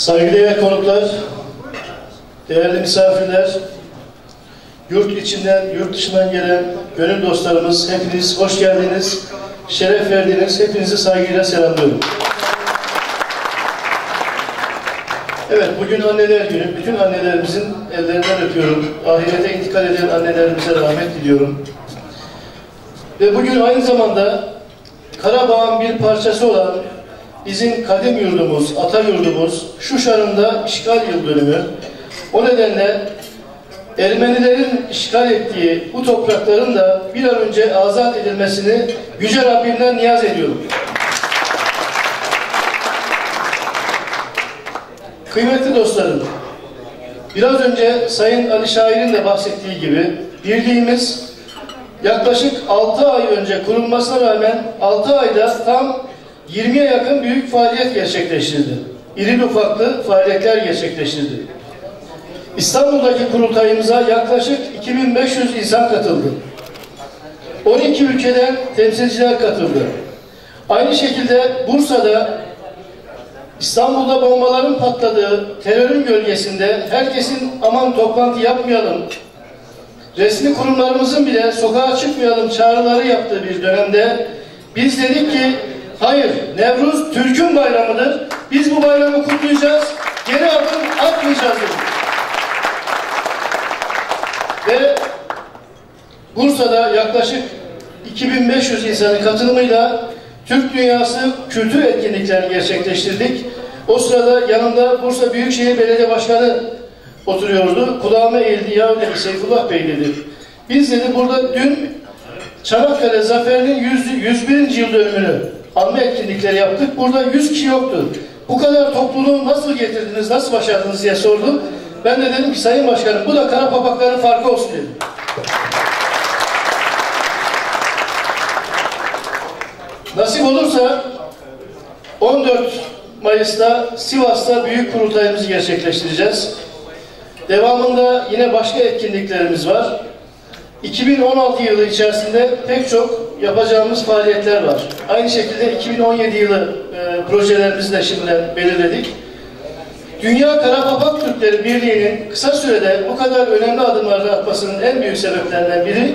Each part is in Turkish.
Saygıdeğer konuklar, değerli misafirler, yurt içinden, yurt dışından gelen gönül dostlarımız, hepiniz hoş geldiniz, şeref verdiniz. Hepinizi saygıyla selamlıyorum. Evet, bugün anneler günü. Bütün annelerimizin ellerinden öpüyorum. Ahirete intikal eden annelerimize rahmet diliyorum. Ve bugün aynı zamanda Karabağ'ın bir parçası olan bizim kadim yurdumuz, ata yurdumuz Şuşa'nın işgal yıl dönümü. O nedenle Ermenilerin işgal ettiği bu toprakların da bir an önce azat edilmesini Yüce Rabbimden niyaz ediyorum. Kıymetli dostlarım, biraz önce Sayın Ali Şair'in de bahsettiği gibi birliğimiz yaklaşık 6 ay önce kurulmasına rağmen 6 ayda tam 20'ye yakın büyük faaliyet gerçekleştirdi. İri ufaklı faaliyetler gerçekleştirdi. İstanbul'daki kurultayımıza yaklaşık 2500 insan katıldı. 12 ülkeden temsilciler katıldı. Aynı şekilde Bursa'da İstanbul'da bombaların patladığı terörün gölgesinde herkesin aman toplantı yapmayalım, resmi kurumlarımızın bile sokağa çıkmayalım çağrıları yaptığı bir dönemde biz dedik ki hayır Nevruz Türk'ün bayramıdır. Biz bu bayramı kutlayacağız. Geri adım atmayacağız. Ve Bursa'da yaklaşık 2500 insanın katılımıyla Türk Dünyası kültür etkinliklerini gerçekleştirdik. O sırada yanımda Bursa Büyükşehir Belediye Başkanı oturuyordu. Kulağıma eğildi, ya dedi Seyfullah Bey dedi. Biz dedi burada dün Çanakkale Zaferi'nin 100, 101. yıl dönümünü anma etkinlikleri yaptık. Burada 100 kişi yoktu. Bu kadar topluluğu nasıl getirdiniz, nasıl başardınız diye sordum. Ben de dedim ki Sayın Başkanım bu da kara papakların farkı olsun dedim. Nasip olursa 14 Mayıs'ta Sivas'ta büyük kurultayımızı gerçekleştireceğiz. Devamında yine başka etkinliklerimiz var. 2016 yılı içerisinde pek çok yapacağımız faaliyetler var. Aynı şekilde 2017 yılı e, projelerimizi de şimdiden belirledik. Dünya Karapapak Türkleri Birliği'nin kısa sürede bu kadar önemli adımlar atmasının en büyük sebeplerinden biri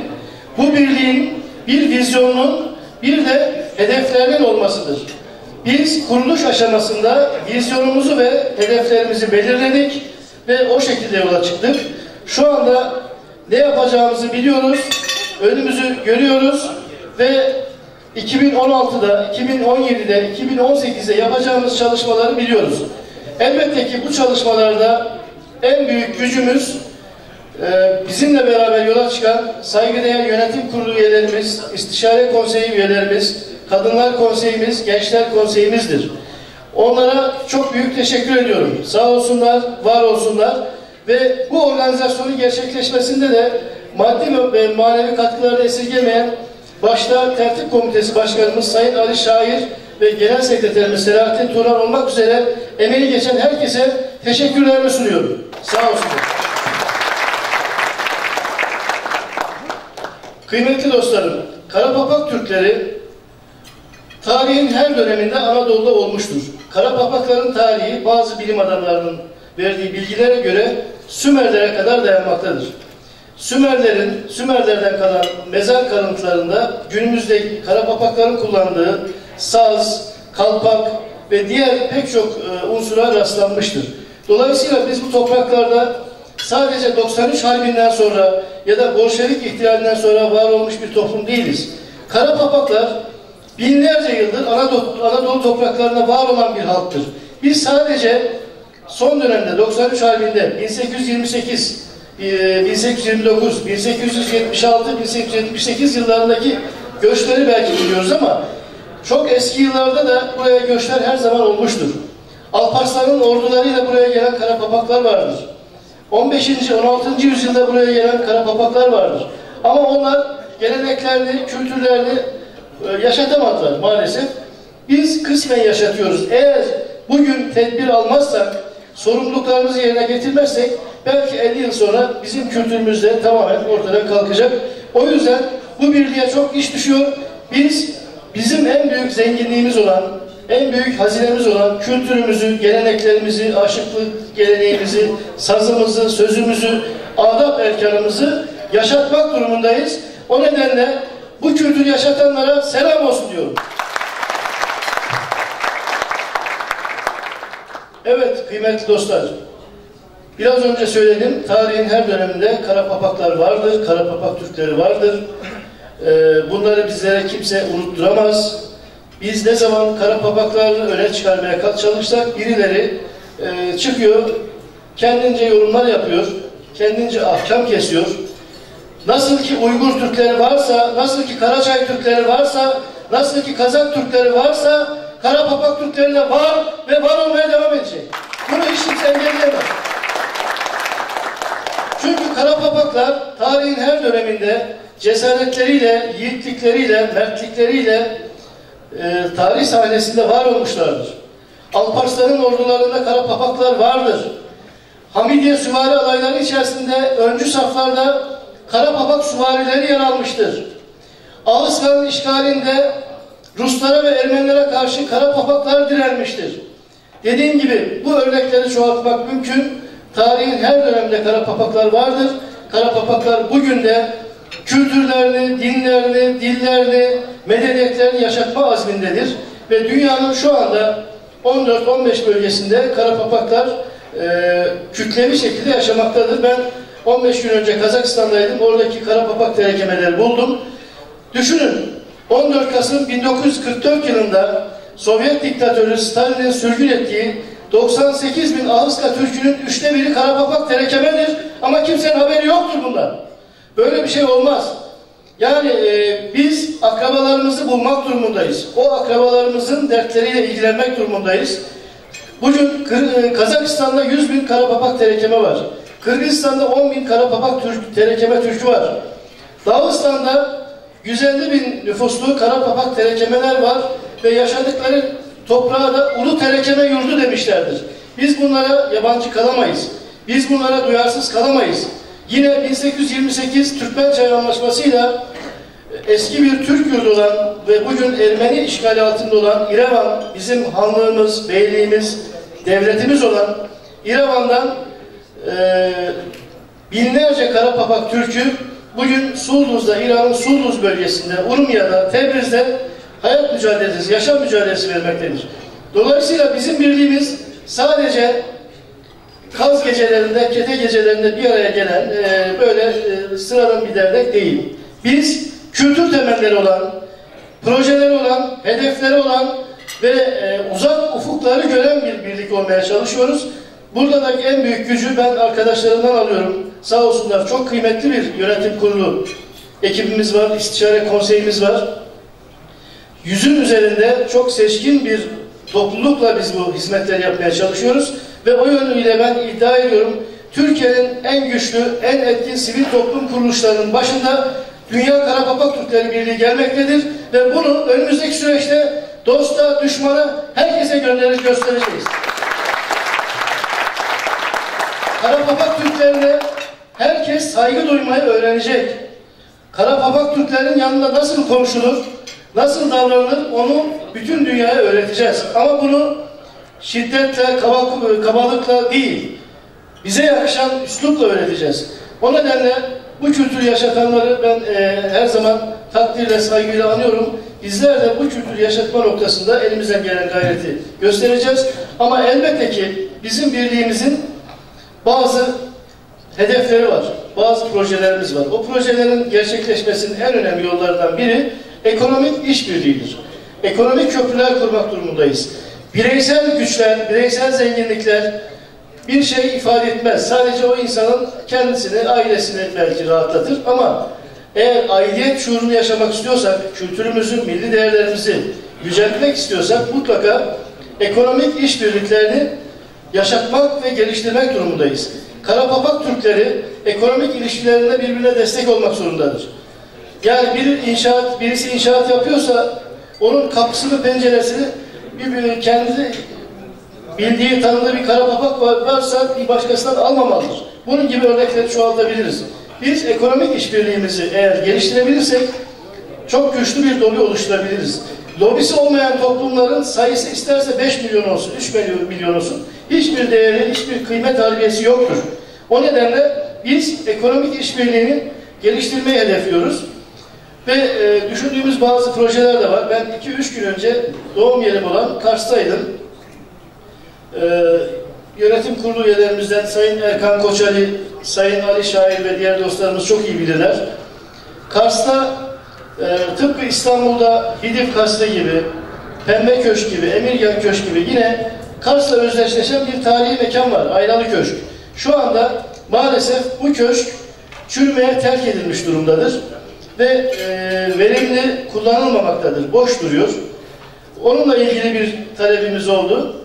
bu birliğin bir vizyonunun bir de hedeflerinin olmasıdır. Biz kuruluş aşamasında vizyonumuzu ve hedeflerimizi belirledik ve o şekilde yola çıktık. Şu anda ne yapacağımızı biliyoruz, önümüzü görüyoruz ve 2016'da, 2017'de, 2018'de yapacağımız çalışmaları biliyoruz. Elbette ki bu çalışmalarda en büyük gücümüz e, bizimle beraber yola çıkan saygıdeğer yönetim kurulu üyelerimiz, istişare konseyi üyelerimiz, kadınlar konseyimiz, gençler konseyimizdir. Onlara çok büyük teşekkür ediyorum. Sağ olsunlar, var olsunlar ve bu organizasyonun gerçekleşmesinde de maddi ve manevi katkıları esirgemeyen başta tertip komitesi başkanımız Sayın Ali Şair ve genel sekreterimiz Selahattin Turan olmak üzere emeği geçen herkese teşekkürlerimi sunuyorum. Sağ olsunlar. Kıymetli dostlarım, Karapapak Türkleri tarihin her döneminde Anadolu'da olmuştur. Karapapakların tarihi bazı bilim adamlarının verdiği bilgilere göre Sümerlere kadar dayanmaktadır. Sümerlerin, Sümerlerden kalan mezar kalıntılarında günümüzde Karapapakların kullandığı saz, kalpak ve diğer pek çok e, unsura rastlanmıştır. Dolayısıyla biz bu topraklarda sadece 93 Harbi'nden sonra ya da Bolşevik ihtilalinden sonra var olmuş bir toplum değiliz. Karapapaklar binlerce yıldır Anadolu, Anadolu topraklarında var olan bir halktır. Biz sadece son dönemde 93 Harbi'nde 1828 1829, 1876, 1878 yıllarındaki göçleri belki biliyoruz ama çok eski yıllarda da buraya göçler her zaman olmuştur. Alparslan'ın ordularıyla buraya gelen karapapaklar vardır. 15. 16. yüzyılda buraya gelen karapapaklar vardır. Ama onlar geleneklerini, kültürlerini e, yaşatamadılar maalesef. Biz kısmen yaşatıyoruz. Eğer bugün tedbir almazsak, sorumluluklarımızı yerine getirmezsek belki 50 yıl sonra bizim kültürümüz de tamamen ortadan kalkacak. O yüzden bu birliğe çok iş düşüyor. Biz bizim en büyük zenginliğimiz olan en büyük hazinemiz olan kültürümüzü, geleneklerimizi, aşıklık geleneğimizi, sazımızı, sözümüzü, adab erkanımızı yaşatmak durumundayız. O nedenle bu kültürü yaşatanlara selam olsun diyorum. Evet kıymetli dostlar, biraz önce söyledim, tarihin her döneminde kara papaklar vardır, kara papak Türkleri vardır. Ee, bunları bizlere kimse unutturamaz. Biz ne zaman kara papaklarını öne çıkarmaya çalışsak birileri e, çıkıyor, kendince yorumlar yapıyor, kendince ahkam kesiyor. Nasıl ki Uygur Türkleri varsa, nasıl ki Karaçay Türkleri varsa, nasıl ki Kazak Türkleri varsa, Kara Papak Türkleri de var ve var olmaya devam edecek. Bunu hiç kimse engelleyemez. Çünkü Kara Papaklar tarihin her döneminde cesaretleriyle, yiğitlikleriyle, mertlikleriyle e, tarih sahnesinde var olmuşlardır. Alparslan'ın ordularında Kara Papaklar vardır. Hamidiye süvari alayları içerisinde öncü saflarda Kara Papak süvarileri yer almıştır. Ağızkan'ın işgalinde Ruslara ve Ermenilere karşı Kara Papaklar direnmiştir. Dediğim gibi bu örnekleri çoğaltmak mümkün. Tarihin her dönemde Kara Papaklar vardır. Kara Papaklar bugün de kültürlerini, dinlerini, dillerini, medeniyetlerini yaşatma azmindedir. Ve dünyanın şu anda 14-15 bölgesinde Kara Papaklar e, kütlevi şekilde yaşamaktadır. Ben 15 gün önce Kazakistan'daydım. Oradaki Kara Papak terekemeleri buldum. Düşünün 14 Kasım 1944 yılında Sovyet diktatörü Stalin'in sürgün ettiği 98 bin Ağızka Türk'ünün üçte biri Karapapak terekemedir ama kimsenin haberi yoktur bundan. Böyle bir şey olmaz. Yani e, biz akrabalarımızı bulmak durumundayız. O akrabalarımızın dertleriyle ilgilenmek durumundayız. Bugün e, Kazakistan'da 100 bin Karapapak terekeme var. Kırgızistan'da 10 bin Karapapak Türk, terekeme Türk'ü var. Dağıstan'da 150 bin nüfuslu Karapapak terekemeler var ve yaşadıkları toprağa da Ulu Terekeme Yurdu demişlerdir. Biz bunlara yabancı kalamayız. Biz bunlara duyarsız kalamayız. Yine 1828 Türkmen Çay Anlaşması'yla eski bir Türk yurdu olan ve bugün Ermeni işgali altında olan İrevan, bizim hanlığımız, beyliğimiz, devletimiz olan İrevan'dan e, binlerce Karapapak Türk'ü bugün Sulduz'da, İran'ın Sulduz bölgesinde, Urmiya'da, Tebriz'de hayat mücadelesi, yaşam mücadelesi vermektedir. Dolayısıyla bizim birliğimiz sadece kaz gecelerinde, kete gecelerinde bir araya gelen e, böyle e, sıradan bir dernek değil. Biz kültür temelleri olan, projeleri olan, hedefleri olan ve e, uzak ufukları gören bir birlik olmaya çalışıyoruz. Buradaki en büyük gücü ben arkadaşlarımdan alıyorum. Sağ olsunlar çok kıymetli bir yönetim kurulu ekibimiz var, istişare konseyimiz var. Yüzün üzerinde çok seçkin bir toplulukla biz bu hizmetleri yapmaya çalışıyoruz. Ve o yönüyle ben iddia ediyorum, Türkiye'nin en güçlü, en etkin sivil toplum kuruluşlarının başında Dünya Karapapak Türkleri Birliği gelmektedir. Ve bunu önümüzdeki süreçte dosta, düşmana, herkese gönderir göstereceğiz. Karapapak Türklerine herkes saygı duymayı öğrenecek. Karapapak Türklerin yanında nasıl konuşulur, nasıl davranılır onu bütün dünyaya öğreteceğiz. Ama bunu şiddetle, kabalıkla değil, bize yakışan üslupla öğreteceğiz. O nedenle bu kültürü yaşatanları ben e, her zaman takdirle, saygıyla anıyorum. Bizler de bu kültürü yaşatma noktasında elimizden gelen gayreti göstereceğiz. Ama elbette ki bizim birliğimizin bazı hedefleri var, bazı projelerimiz var. O projelerin gerçekleşmesinin en önemli yollarından biri ekonomik işbirliğidir. Ekonomik köprüler kurmak durumundayız. Bireysel güçler, bireysel zenginlikler bir şey ifade etmez. Sadece o insanın kendisini, ailesini belki rahatlatır ama eğer aidiyet şuurunu yaşamak istiyorsak, kültürümüzü, milli değerlerimizi yüceltmek istiyorsak mutlaka ekonomik işbirliklerini yaşatmak ve geliştirmek durumundayız. Karapapak Türkleri ekonomik ilişkilerinde birbirine destek olmak zorundadır. Yani bir inşaat, birisi inşaat yapıyorsa onun kapısını, penceresini bir, kendi bildiği, tanıdığı bir karapapak varsa bir başkasından almamalıdır. Bunun gibi örnekleri çoğaltabiliriz. Biz ekonomik işbirliğimizi eğer geliştirebilirsek çok güçlü bir dobi oluşturabiliriz. lobisi olmayan toplumların sayısı isterse 5 milyon olsun, 3 milyon, milyon olsun hiçbir değeri, hiçbir kıymet harbiyesi yoktur. O nedenle biz ekonomik işbirliğini geliştirmeyi hedefliyoruz. Ve e, düşündüğümüz bazı projeler de var. Ben 2-3 gün önce doğum yerim olan Kars'taydım. E, yönetim kurulu üyelerimizden Sayın Erkan Koçali, Sayın Ali Şair ve diğer dostlarımız çok iyi bilirler. Kars'ta e, tıpkı İstanbul'da Hidif Kasrı gibi, Pembe Köşk gibi, Emirgan Köşk gibi yine Kars'la özdeşleşen bir tarihi mekan var. Aynalı Köşk. Şu anda maalesef bu köşk çürümeye terk edilmiş durumdadır ve e, verimli kullanılmamaktadır. Boş duruyor. Onunla ilgili bir talebimiz oldu.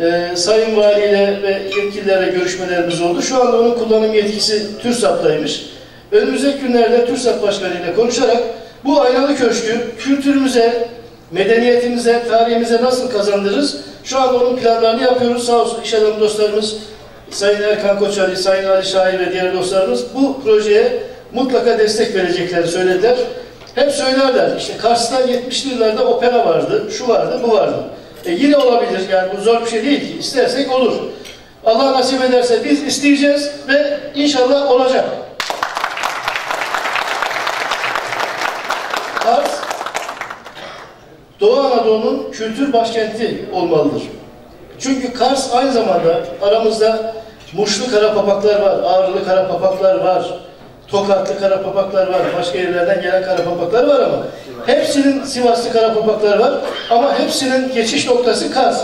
E, Sayın Vali ile ve yetkililerle görüşmelerimiz oldu. Şu anda onun kullanım yetkisi TÜRSAP'taymış. Önümüzdeki günlerde TÜRSAP Başkanı ile konuşarak bu aynalı köşkü kültürümüze, medeniyetimize, tarihimize nasıl kazandırırız? Şu anda onun planlarını yapıyoruz. Sağ olsun iş adamı dostlarımız Sayın Erkan Koçali, Sayın Ali Şahin ve diğer dostlarımız bu projeye mutlaka destek vereceklerini söylediler. Hep söylerler, işte Kars'ta 70'li yıllarda opera vardı, şu vardı, bu vardı. E yine olabilir, yani bu zor bir şey değil ki. İstersek olur. Allah nasip ederse biz isteyeceğiz ve inşallah olacak. Kars, Doğu Anadolu'nun kültür başkenti olmalıdır. Çünkü Kars aynı zamanda aramızda Muşlu kara papaklar var, Ağrılı kara papaklar var, Tokatlı kara papaklar var, başka yerlerden gelen kara papaklar var ama hepsinin Sivaslı kara papaklar var ama hepsinin geçiş noktası Kars.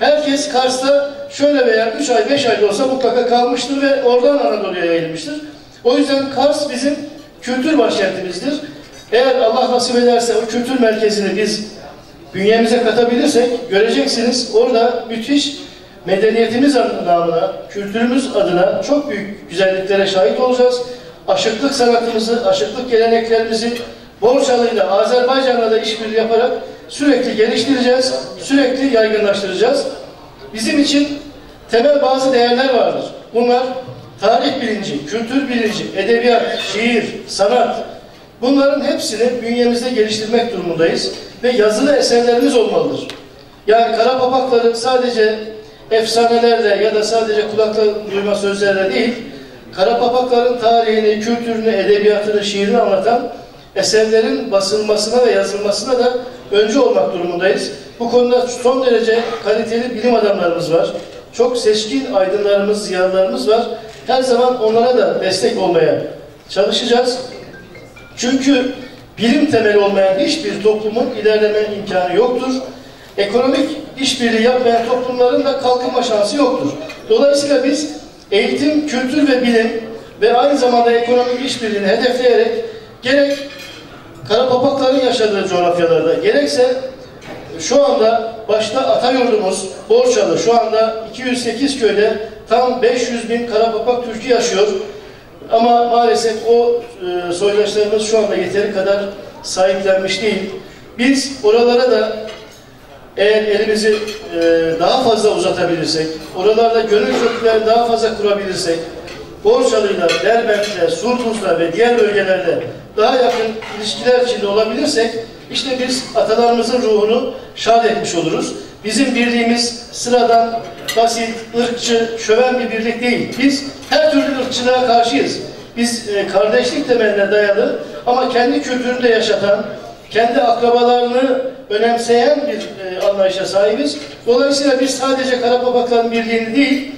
Herkes Kars'ta şöyle veya 3 ay 5 ay olsa mutlaka kalmıştır ve oradan Anadolu'ya yayılmıştır. O yüzden Kars bizim kültür başkentimizdir. Eğer Allah nasip ederse o kültür merkezini biz bünyemize katabilirsek göreceksiniz orada müthiş medeniyetimiz adına, kültürümüz adına çok büyük güzelliklere şahit olacağız. Aşıklık sanatımızı, aşıklık geleneklerimizi Borçalı ile Azerbaycan'la da işbirliği yaparak sürekli geliştireceğiz, sürekli yaygınlaştıracağız. Bizim için temel bazı değerler vardır. Bunlar tarih bilinci, kültür bilinci, edebiyat, şiir, sanat. Bunların hepsini bünyemizde geliştirmek durumundayız ve yazılı eserlerimiz olmalıdır. Yani kara papakları sadece efsanelerle ya da sadece kulakla duyma sözlerle değil, kara papakların tarihini, kültürünü, edebiyatını, şiirini anlatan eserlerin basılmasına ve yazılmasına da öncü olmak durumundayız. Bu konuda son derece kaliteli bilim adamlarımız var. Çok seçkin aydınlarımız, ziyarlarımız var. Her zaman onlara da destek olmaya çalışacağız. Çünkü bilim temeli olmayan hiçbir toplumun ilerleme imkanı yoktur. Ekonomik işbirliği yapmayan toplumların da kalkınma şansı yoktur. Dolayısıyla biz eğitim, kültür ve bilim ve aynı zamanda ekonomik işbirliğini hedefleyerek gerek Karapapakların yaşadığı coğrafyalarda gerekse şu anda başta Atayurdumuz, Borçalı şu anda 208 köyde tam 500 bin Karapapak Türk'ü yaşıyor. Ama maalesef o e, soydaşlarımız şu anda yeteri kadar sahiplenmiş değil. Biz oralara da eğer elimizi e, daha fazla uzatabilirsek, oralarda gönül köprüler daha fazla kurabilirsek, Borçalı'yla, Derbent'le, Surtuz'la ve diğer bölgelerde daha yakın ilişkiler içinde olabilirsek, işte biz atalarımızın ruhunu şad etmiş oluruz. Bizim birliğimiz sıradan, basit, ırkçı, şöven bir birlik değil. Biz her türlü ırkçılığa karşıyız. Biz e, kardeşlik temeline dayalı ama kendi kültüründe yaşatan, kendi akrabalarını önemseyen bir e, anlayışa sahibiz. Dolayısıyla biz sadece Karapapakların birliğini değil,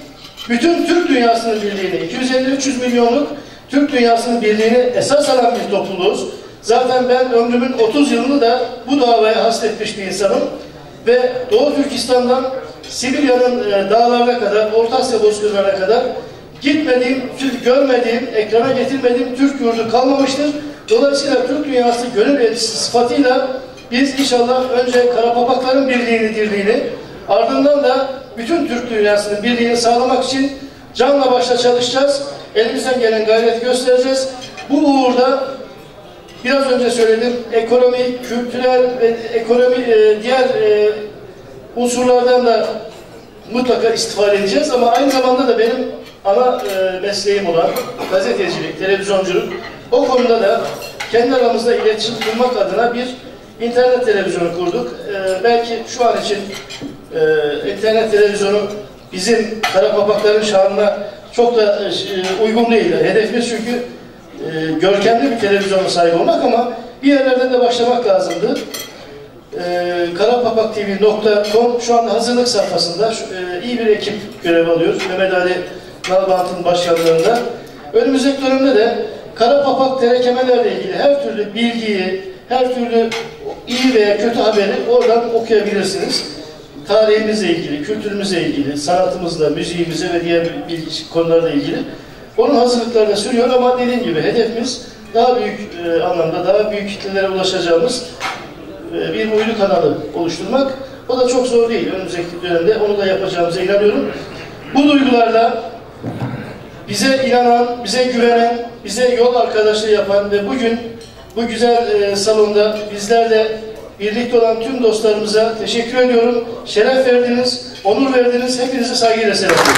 bütün Türk dünyasının birliğini, 250-300 milyonluk Türk dünyasının birliğini esas alan bir topluluğuz. Zaten ben ömrümün 30 yılını da bu davaya hasretmiş bir insanım. Ve Doğu Türkistan'dan Sibirya'nın e, dağlarına kadar, Orta Asya bozkırlarına kadar gitmediğim, görmediğim, ekrana getirmediğim Türk yurdu kalmamıştır. Dolayısıyla Türk dünyası gönül elçisi sıfatıyla biz inşallah önce Karapapakların birliğini, dirliğini, ardından da bütün Türk dünyasının birliğini sağlamak için canla başla çalışacağız. Elimizden gelen gayreti göstereceğiz. Bu uğurda biraz önce söyledim, ekonomi, kültürel ve ekonomi e, diğer e, unsurlardan da mutlaka istifade edeceğiz ama aynı zamanda da benim ana e, mesleğim olan gazetecilik, televizyonculuk o konuda da kendi aramızda iletişim kurmak adına bir internet televizyonu kurduk. Ee, belki şu an için e, internet televizyonu bizim Karapapakların şanına çok da e, uygun değil. Hedefimiz çünkü e, görkemli bir televizyona sahip olmak ama bir yerlerden de başlamak lazımdı. E, karapapaktv.com şu anda hazırlık safhasında şu, e, iyi bir ekip görev alıyor. Mehmet Ali Nalbant'ın başkanlığında. Önümüzdeki dönemde de Karapapak terekemelerle ilgili her türlü bilgiyi, her türlü iyi veya kötü haberi oradan okuyabilirsiniz. Tarihimizle ilgili, kültürümüzle ilgili, sanatımızla, müziğimizle ve diğer bilgi konularla ilgili. Onun hazırlıkları da sürüyor ama dediğim gibi hedefimiz daha büyük e, anlamda, daha büyük kitlelere ulaşacağımız bir uydu kanalı oluşturmak. O da çok zor değil. Önümüzdeki dönemde onu da yapacağımıza inanıyorum. Bu duygularla bize inanan, bize güvenen, bize yol arkadaşlığı yapan ve bugün bu güzel e, salonda bizlerle birlikte olan tüm dostlarımıza teşekkür ediyorum. Şeref verdiniz, onur verdiniz. Hepinizi saygıyla selamlıyorum.